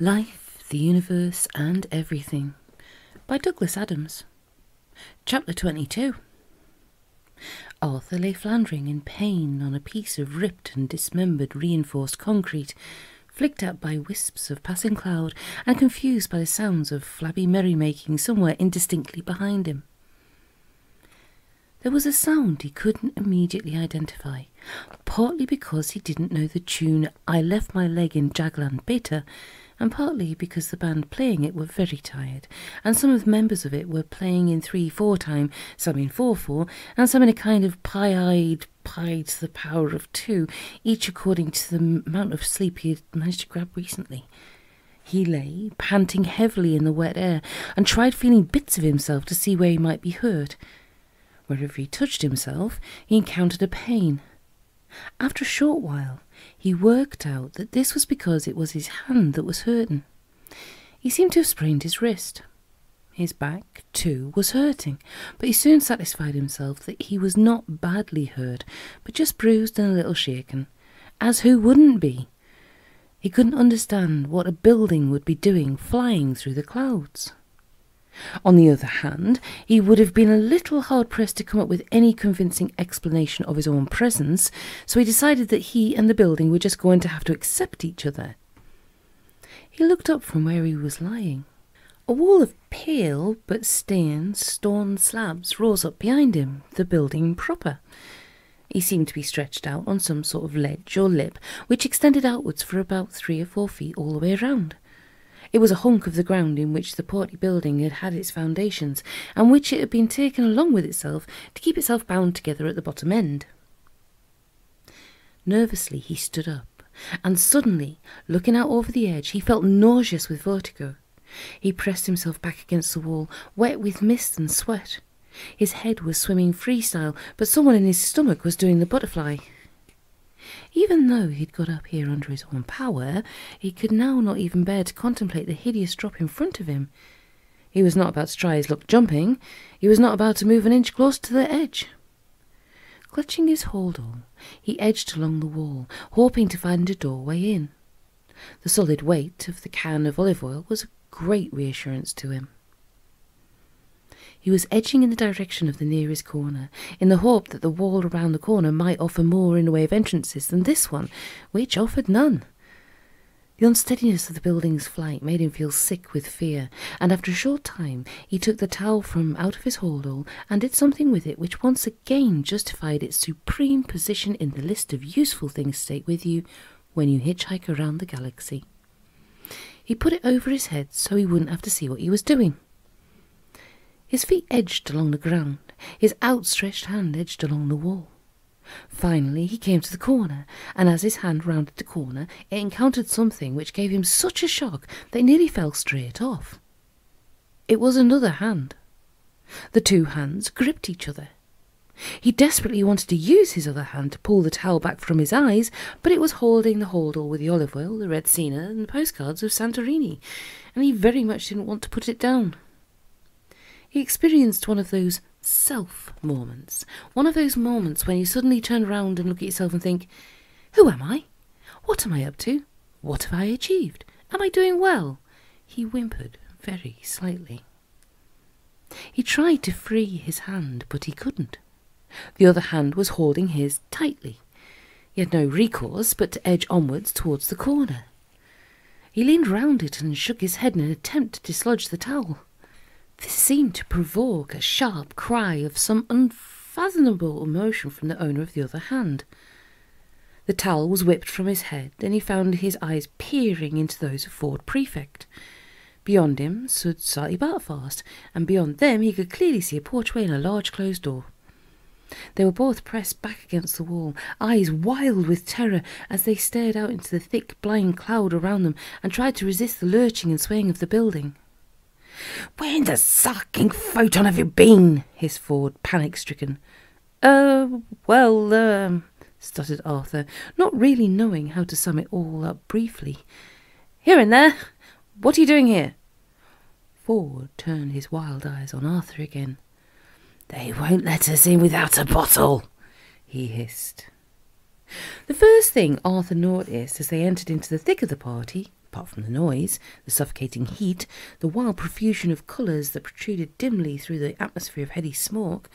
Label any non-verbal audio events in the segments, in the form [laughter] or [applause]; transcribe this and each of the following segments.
Life, the Universe, and Everything by Douglas Adams. Chapter 22 Arthur lay floundering in pain on a piece of ripped and dismembered reinforced concrete, flicked at by wisps of passing cloud and confused by the sounds of flabby merrymaking somewhere indistinctly behind him. There was a sound he couldn't immediately identify, partly because he didn't know the tune I Left My Leg in Jaglan Beta, and partly because the band playing it were very tired, and some of the members of it were playing in 3 4 time, some in 4 4, and some in a kind of pie eyed pi to the power of 2, each according to the amount of sleep he had managed to grab recently. He lay, panting heavily in the wet air, and tried feeling bits of himself to see where he might be hurt. Wherever he touched himself, he encountered a pain. After a short while, he worked out that this was because it was his hand that was hurting. He seemed to have sprained his wrist. His back, too, was hurting, but he soon satisfied himself that he was not badly hurt, but just bruised and a little shaken, as who wouldn't be? He couldn't understand what a building would be doing flying through the clouds. On the other hand, he would have been a little hard pressed to come up with any convincing explanation of his own presence, so he decided that he and the building were just going to have to accept each other. He looked up from where he was lying. A wall of pale but stained stone slabs rose up behind him, the building proper. He seemed to be stretched out on some sort of ledge or lip, which extended outwards for about three or four feet all the way round. It was a hunk of the ground in which the portly building had had its foundations, and which it had been taken along with itself to keep itself bound together at the bottom end. Nervously he stood up, and suddenly, looking out over the edge, he felt nauseous with vertigo. He pressed himself back against the wall, wet with mist and sweat. His head was swimming freestyle, but someone in his stomach was doing the butterfly. Even though he'd got up here under his own power, he could now not even bear to contemplate the hideous drop in front of him. He was not about to try his luck jumping. He was not about to move an inch closer to the edge. Clutching his holdall, he edged along the wall, hoping to find a doorway in. The solid weight of the can of olive oil was a great reassurance to him. He was edging in the direction of the nearest corner, in the hope that the wall around the corner might offer more in the way of entrances than this one, which offered none. The unsteadiness of the building's flight made him feel sick with fear, and after a short time he took the towel from out of his holdall and did something with it which once again justified its supreme position in the list of useful things to take with you when you hitchhike around the galaxy. He put it over his head so he wouldn't have to see what he was doing. His feet edged along the ground, his outstretched hand edged along the wall. Finally, he came to the corner, and as his hand rounded the corner, it encountered something which gave him such a shock that he nearly fell straight off. It was another hand. The two hands gripped each other. He desperately wanted to use his other hand to pull the towel back from his eyes, but it was holding the holdall with the olive oil, the Retsina, and the postcards of Santorini, and he very much didn't want to put it down. He experienced one of those self moments, one of those moments when you suddenly turn around and look at yourself and think, Who am I? What am I up to? What have I achieved? Am I doing well? He whimpered very slightly. He tried to free his hand, but he couldn't. The other hand was holding his tightly. He had no recourse but to edge onwards towards the corner. He leaned round it and shook his head in an attempt to dislodge the towel. This seemed to provoke a sharp cry of some unfathomable emotion from the owner of the other hand. The towel was whipped from his head, and he found his eyes peering into those of Ford Prefect. Beyond him stood Slartibartfast, and beyond them he could clearly see a porchway and a large closed door. They were both pressed back against the wall, eyes wild with terror as they stared out into the thick, blind cloud around them and tried to resist the lurching and swaying of the building. Where in the sucking photon have you been? hissed Ford, panic stricken. Uh, well, um, stuttered Arthur, not really knowing how to sum it all up briefly. Here and there. What are you doing here? Ford turned his wild eyes on Arthur again. They won't let us in without a bottle, he hissed. The first thing Arthur noticed as they entered into the thick of the party apart from the noise, the suffocating heat, the wild profusion of colours that protruded dimly through the atmosphere of heady smoke,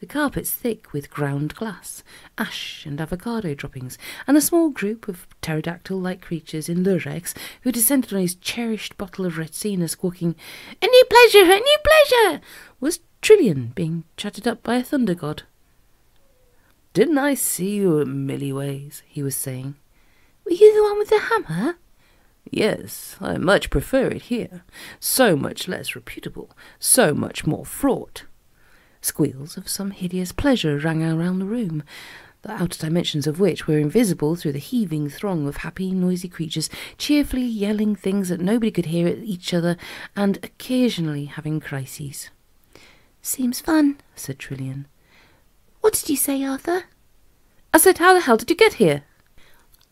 the carpets thick with ground glass, ash and avocado droppings, and a small group of pterodactyl-like creatures in lurex who descended on his cherished bottle of Retsina squawking, A new pleasure, a new pleasure! was Trillian being chatted up by a thunder god. Didn't I see you at Milliways? he was saying. Were you the one with the hammer? Yes, I much prefer it here. So much less reputable, so much more fraught. Squeals of some hideous pleasure rang around the room, the outer dimensions of which were invisible through the heaving throng of happy, noisy creatures, cheerfully yelling things that nobody could hear at each other, and occasionally having crises. Seems fun, said Trillian. What did you say, Arthur? I said, how the hell did you get here?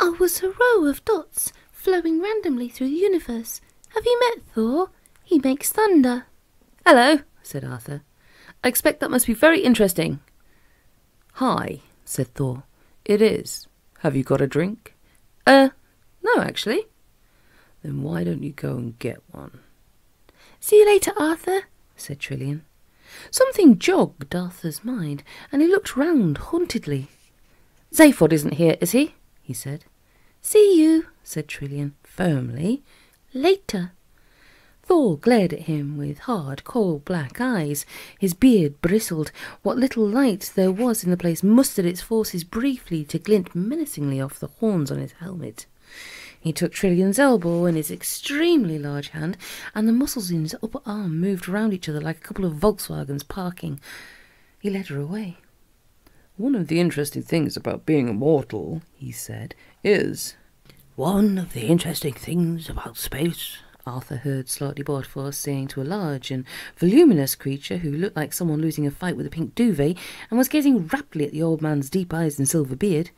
I was a row of dots flowing randomly through the universe. Have you met Thor? He makes thunder. Hello, said Arthur. I expect that must be very interesting. Hi, said Thor. It is. Have you got a drink? Uh, no, actually. Then why don't you go and get one? See you later, Arthur, said Trillian. Something jogged Arthur's mind, and he looked round hauntedly. Zaphod isn't here, is he? he said. See you, said Trillian firmly. Later. Thor glared at him with hard, coal black eyes. His beard bristled. What little light there was in the place mustered its forces briefly to glint menacingly off the horns on his helmet. He took Trillian's elbow in his extremely large hand, and the muscles in his upper arm moved round each other like a couple of Volkswagens parking. He led her away. One of the interesting things about being immortal, he said, is. One of the interesting things about space, Arthur heard Slartibartfast saying to a large and voluminous creature who looked like someone losing a fight with a pink duvet and was gazing raptly at the old man's deep eyes and silver beard.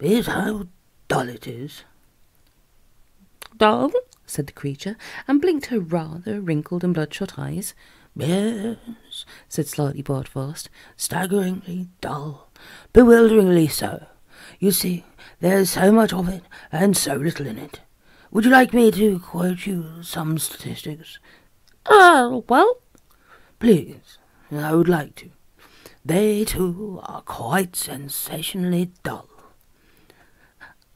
Is how dull it is. Dull? said the creature, and blinked her rather wrinkled and bloodshot eyes. Yes, said Slartibartfast, staggeringly dull, bewilderingly so. You see, there's so much of it, and so little in it. Would you like me to quote you some statistics? Uh, well? Please, I would like to. They, too, are quite sensationally dull.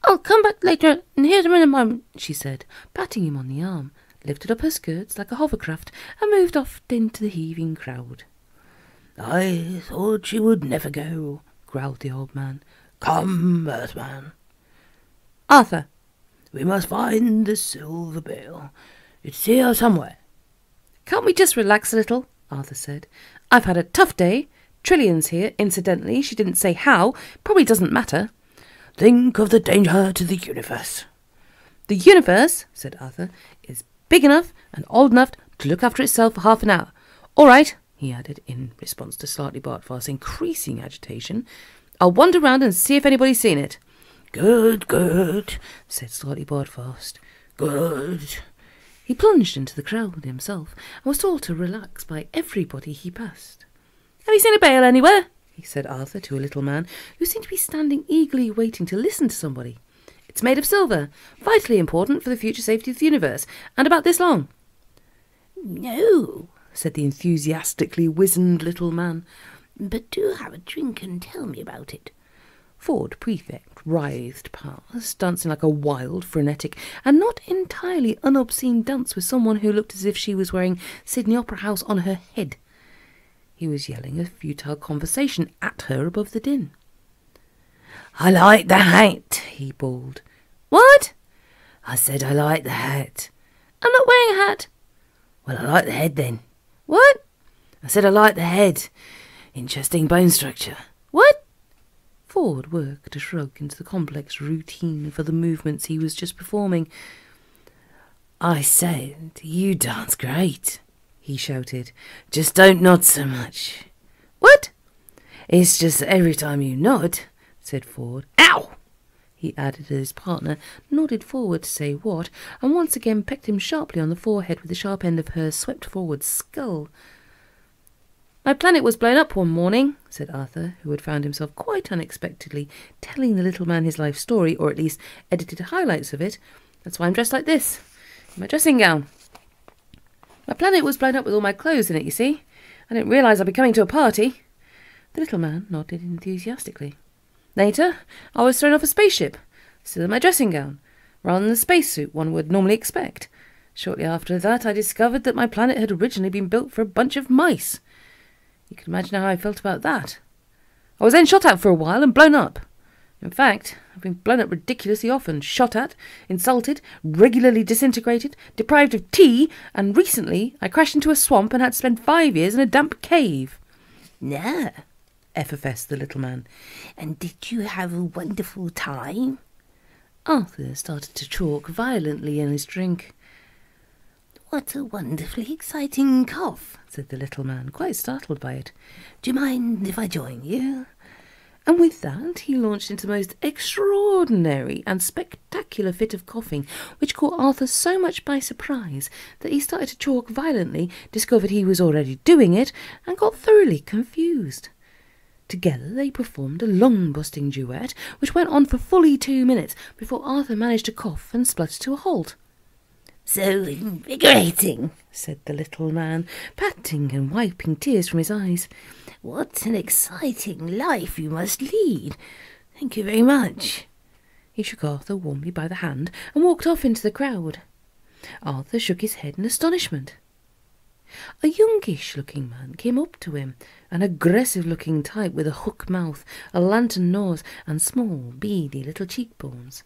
I'll come back later and hear them in a moment, she said, patting him on the arm, lifted up her skirts like a hovercraft, and moved off into the heaving crowd. I thought she would never go, growled the old man. Come, Earthman. Arthur, we must find the silver bail. It's here somewhere. Can't we just relax a little? Arthur said. I've had a tough day. Trillian's here, incidentally. She didn't say how. Probably doesn't matter. Think of the danger to the universe. The universe, said Arthur, is big enough and old enough to look after itself for half an hour. All right, he added in response to Slartibartfast's increasing agitation. I'll wander round and see if anybody's seen it. Good, good, said Slartibartfast. Good. He plunged into the crowd himself and was told to relax by everybody he passed. Have you seen a bail anywhere? he said Arthur to a little man who seemed to be standing eagerly waiting to listen to somebody. It's made of silver, vitally important for the future safety of the universe, and about this long. No, said the enthusiastically wizened little man. But do have a drink and tell me about it. Ford Prefect writhed past, dancing like a wild, frenetic, and not entirely unobscene dance with someone who looked as if she was wearing Sydney Opera House on her head. He was yelling a futile conversation at her above the din. I like the hat, he bawled. What? I said I like the hat. I'm not wearing a hat. Well, I like the head then. What? I said I like the head. Interesting bone structure. What? Ford worked a shrug into the complex routine for the movements he was just performing. I said, you dance great, he shouted. Just don't nod so much. What? It's just every time you nod, said Ford. Ow! He added as his partner nodded forward to say what, and once again pecked him sharply on the forehead with the sharp end of her swept forward skull. My planet was blown up one morning, said Arthur, who had found himself quite unexpectedly telling the little man his life story, or at least edited highlights of it, That's why I'm dressed like this. In my dressing gown. My planet was blown up with all my clothes in it, you see. I didn't realise I'd be coming to a party. The little man nodded enthusiastically. Later, I was thrown off a spaceship, still in my dressing gown, rather than the spacesuit one would normally expect. Shortly after that, I discovered that my planet had originally been built for a bunch of mice. You can imagine how I felt about that. I was then shot at for a while and blown up. In fact, I've been blown up ridiculously often, shot at, insulted, regularly disintegrated, deprived of tea, and recently I crashed into a swamp and had to spend five years in a damp cave. Nah, effervesced the little man. And did you have a wonderful time? Arthur started to chalk violently in his drink. What a wonderfully exciting cough, said the little man, quite startled by it. Do you mind if I join you? And with that, he launched into the most extraordinary and spectacular fit of coughing, which caught Arthur so much by surprise that he started to chalk violently, discovered he was already doing it, and got thoroughly confused. Together they performed a long busting duet, which went on for fully two minutes before Arthur managed to cough and splutter to a halt. So invigorating, said the little man, patting and wiping tears from his eyes. What an exciting life you must lead. Thank you very much. He shook Arthur warmly by the hand and walked off into the crowd. Arthur shook his head in astonishment. A youngish looking man came up to him, an aggressive looking type with a hook mouth, a lantern nose, and small, beady little cheekbones.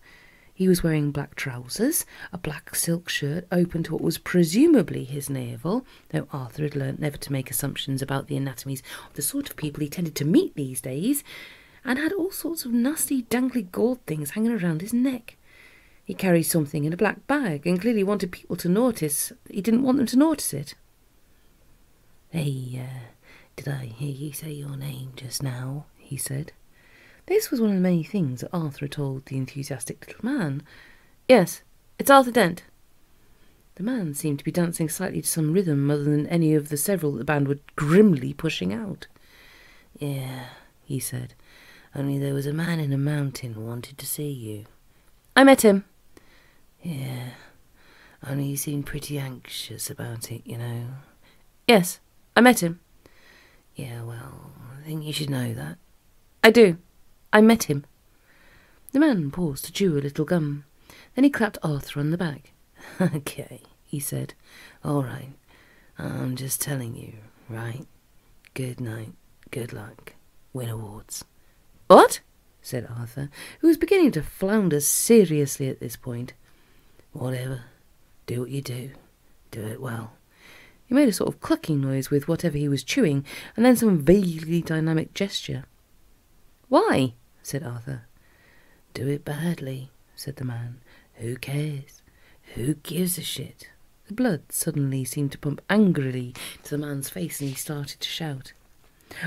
He was wearing black trousers, a black silk shirt open to what was presumably his navel, though Arthur had learnt never to make assumptions about the anatomies of the sort of people he tended to meet these days, and had all sorts of nasty, dangly gold things hanging around his neck. He carried something in a black bag and clearly wanted people to notice. He didn't want them to notice it. Hey, uh, did I hear you say your name just now? he said. This was one of the many things that Arthur told the enthusiastic little man. Yes, it's Arthur Dent. The man seemed to be dancing slightly to some rhythm other than any of the several the band were grimly pushing out. Yeah, he said. Only there was a man in a mountain who wanted to see you. I met him. Yeah, only he seemed pretty anxious about it, you know. Yes, I met him. Yeah, well, I think you should know that. I do. I met him. The man paused to chew a little gum. Then he clapped Arthur on the back. [laughs] okay, he said. All right. I'm just telling you, right? Good night. Good luck. Win awards. What? said Arthur, who was beginning to flounder seriously at this point. Whatever. Do what you do. Do it well. He made a sort of clucking noise with whatever he was chewing, and then some vaguely dynamic gesture. Why? said Arthur. Do it badly, said the man. Who cares? Who gives a shit? The blood suddenly seemed to pump angrily to the man's face, and he started to shout.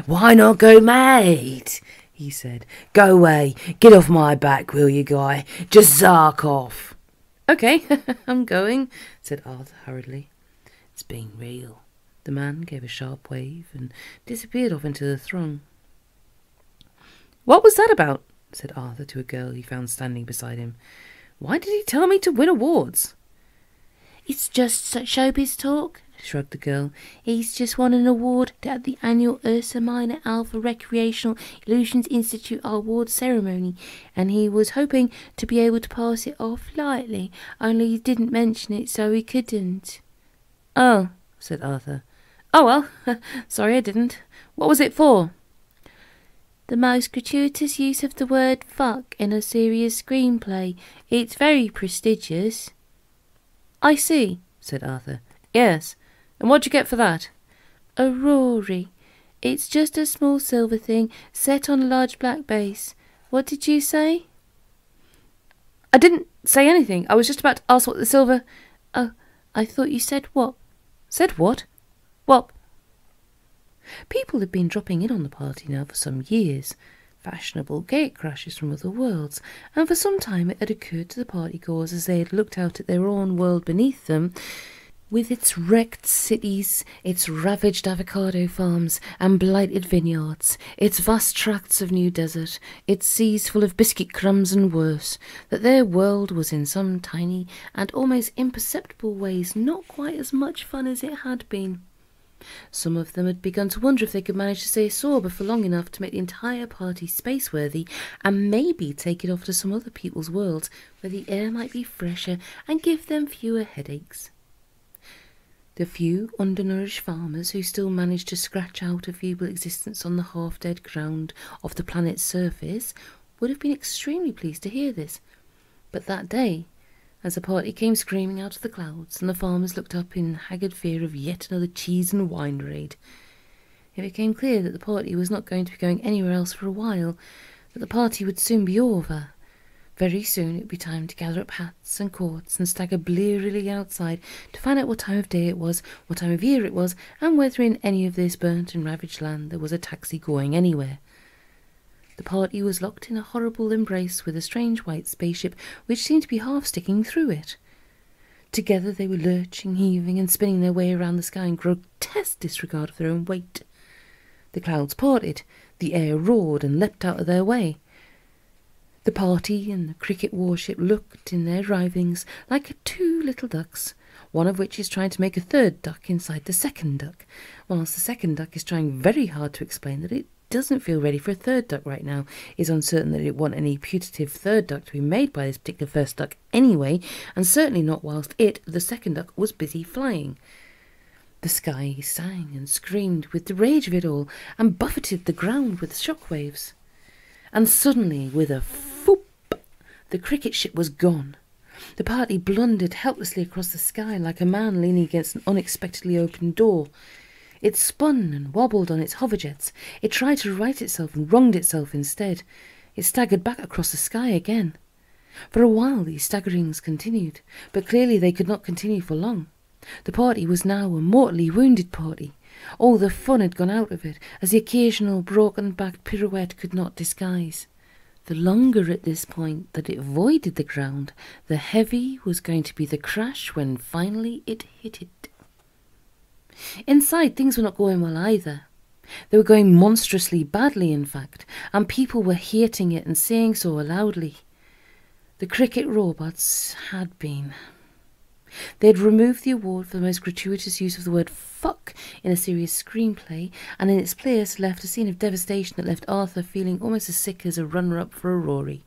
Why not go mad? he said. Go away. Get off my back, will you, guy? Just zark off. Okay, [laughs] I'm going, said Arthur hurriedly. It's been real. The man gave a sharp wave and disappeared off into the throng. What was that about? said Arthur to a girl he found standing beside him. Why did he tell me to win awards? It's just showbiz talk, shrugged the girl. He's just won an award at the annual Ursa Minor Alpha Recreational Illusions Institute award ceremony, and he was hoping to be able to pass it off lightly, only he didn't mention it, so he couldn't. Oh, said Arthur. Oh well, [laughs] sorry I didn't. What was it for? the most gratuitous use of the word fuck in a serious screenplay. It's very prestigious. I see, said Arthur. Yes. And what'd you get for that? A Rory. It's just a small silver thing set on a large black base. What did you say? I didn't say anything. I was just about to ask what the silver. Oh, I thought you said what? Said what? What? People had been dropping in on the party now for some years, fashionable gatecrashers from other worlds, and for some time it had occurred to the partygoers as they had looked out at their own world beneath them With its wrecked cities, its ravaged avocado farms and blighted vineyards, its vast tracts of new desert, its seas full of biscuit crumbs and worse, that their world was in some tiny and almost imperceptible ways not quite as much fun as it had been. Some of them had begun to wonder if they could manage to stay sober for long enough to make the entire party spaceworthy and maybe take it off to some other people's worlds where the air might be fresher and give them fewer headaches. The few undernourished farmers who still managed to scratch out a feeble existence on the half dead ground of the planet's surface would have been extremely pleased to hear this. But that day, as the party came screaming out of the clouds and the farmers looked up in haggard fear of yet another cheese and wine raid, it became clear that the party was not going to be going anywhere else for a while, that the party would soon be over, very soon it would be time to gather up hats and coats and stagger blearily outside to find out what time of day it was, what time of year it was, and whether in any of this burnt and ravaged land there was a taxi going anywhere. The party was locked in a horrible embrace with a strange white spaceship which seemed to be half sticking through it. Together they were lurching, heaving, and spinning their way around the sky in grotesque disregard of their own weight. The clouds parted, the air roared and leapt out of their way. The party and the Krikkit warship looked in their writhings like two little ducks, one of which is trying to make a third duck inside the second duck, whilst the second duck is trying very hard to explain that it doesn't feel ready for a third duck right now, is uncertain that it want any putative third duck to be made by this particular first duck anyway, and certainly not whilst it, the second duck, was busy flying. The sky sang and screamed with the rage of it all, and buffeted the ground with shock waves. And suddenly, with a foop, the Krikkit ship was gone. The party blundered helplessly across the sky like a man leaning against an unexpectedly opened door. It spun and wobbled on its hoverjets. It tried to right itself and wronged itself instead. It staggered back across the sky again. For a while these staggerings continued, but clearly they could not continue for long. The party was now a mortally wounded party. All the fun had gone out of it, as the occasional broken-backed pirouette could not disguise. The longer at this point that it avoided the ground, the heavy was going to be the crash when finally it hit it. Inside, things were not going well either. They were going monstrously badly, in fact, and people were hating it and saying so loudly. The Krikkit robots had been. They had removed the award for the most gratuitous use of the word fuck in a serious screenplay, and in its place left a scene of devastation that left Arthur feeling almost as sick as a runner up for a Rory.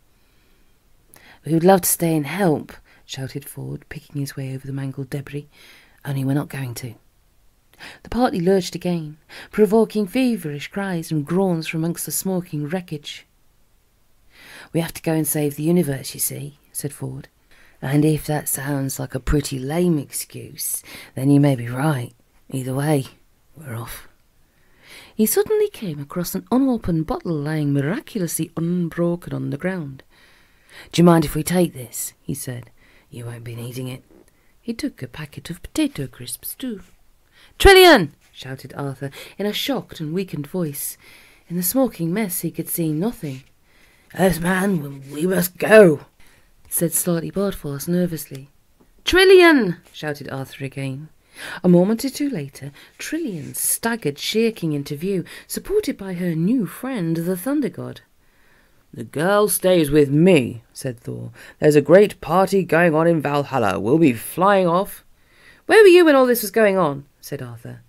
We would love to stay and help, shouted Ford, picking his way over the mangled debris, only we're not going to. The party lurched again, provoking feverish cries and groans from amongst the smoking wreckage. We have to go and save the universe, you see, said Ford. And if that sounds like a pretty lame excuse, then you may be right. Either way, we're off. He suddenly came across an unopened bottle lying miraculously unbroken on the ground. Do you mind if we take this? he said. You won't be needing it. He took a packet of potato crisps too. Trillian! shouted Arthur in a shocked and weakened voice. In the smoking mess he could see nothing. Earthman, we must go, said Slartibartfast nervously. Trillian! shouted Arthur again. A moment or two later, Trillian staggered shaking into view, supported by her new friend, the Thunder God. The girl stays with me, said Thor. There's a great party going on in Valhalla. We'll be flying off. Where were you when all this was going on? said Arthur.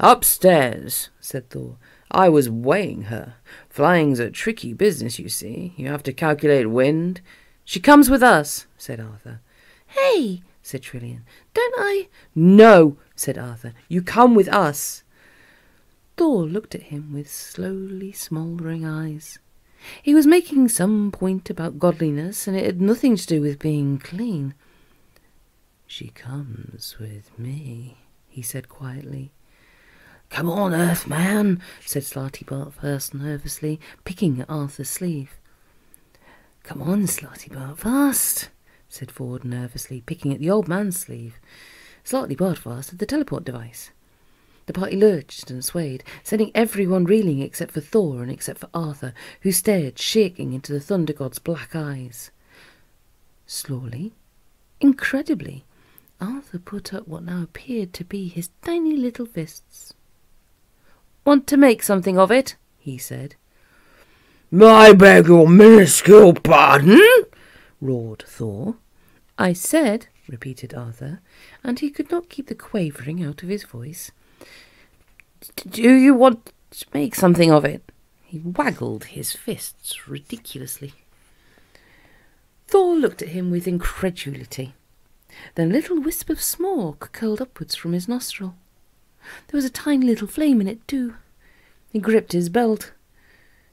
Upstairs, said Thor. I was weighing her. Flying's a tricky business, you see. You have to calculate wind, she comes with us, said Arthur. Hey, said Trillian, don't I? No, said Arthur, you come with us. Thor looked at him with slowly smouldering eyes. He was making some point about godliness, and it had nothing to do with being clean. She comes with me, he said quietly. Come on, Earthman, said Slartibartfast first nervously, picking at Arthur's sleeve. Come on, Slartibartfast, fast, said Ford nervously, picking at the old man's sleeve. Slartibartfast had the teleport device. The party lurched and swayed, sending everyone reeling except for Thor and except for Arthur, who stared, shaking, into the Thunder God's black eyes. Slowly, incredibly, Arthur put up what now appeared to be his tiny little fists. Want to make something of it? he said. I beg your minuscule pardon? roared Thor. I said, repeated Arthur, and he could not keep the quavering out of his voice. Do you want to make something of it? He waggled his fists ridiculously. Thor looked at him with incredulity. Then a little wisp of smoke curled upwards from his nostril. There was a tiny little flame in it, too. He gripped his belt.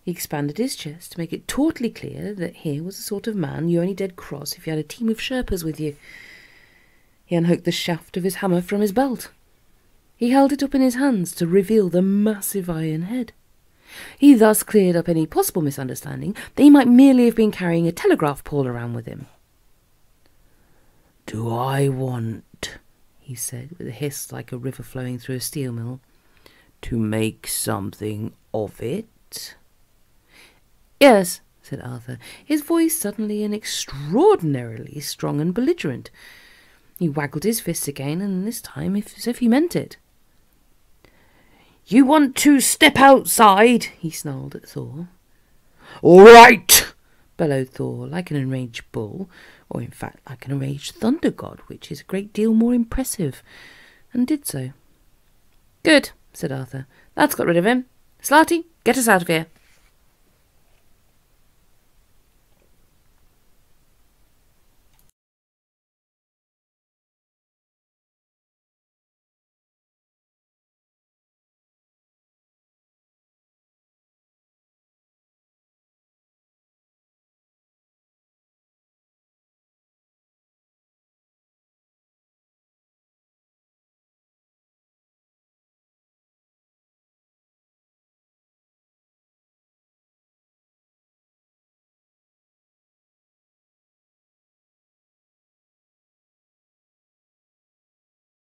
He expanded his chest to make it totally clear that here was the sort of man you only did cross if you had a team of Sherpas with you. He unhooked the shaft of his hammer from his belt. He held it up in his hands to reveal the massive iron head. He thus cleared up any possible misunderstanding that he might merely have been carrying a telegraph pole around with him. Do I want, he said with a hiss like a river flowing through a steel mill, to make something of it? Yes, said Arthur, his voice suddenly and extraordinarily strong and belligerent. He waggled his fists again, and this time as if he meant it. You want to step outside? he snarled at Thor. All right, bellowed Thor, like an enraged bull, or in fact like an enraged thunder god, which is a great deal more impressive, and did so. Good, said Arthur. That's got rid of him. Slarty, get us out of here.